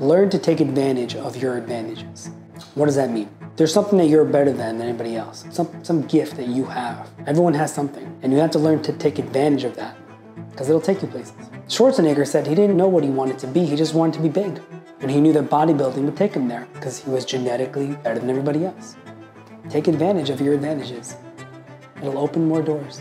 Learn to take advantage of your advantages. What does that mean? There's something that you're better than than anybody else. Some, some gift that you have. Everyone has something. And you have to learn to take advantage of that because it'll take you places. Schwarzenegger said he didn't know what he wanted to be, he just wanted to be big. And he knew that bodybuilding would take him there because he was genetically better than everybody else. Take advantage of your advantages. It'll open more doors.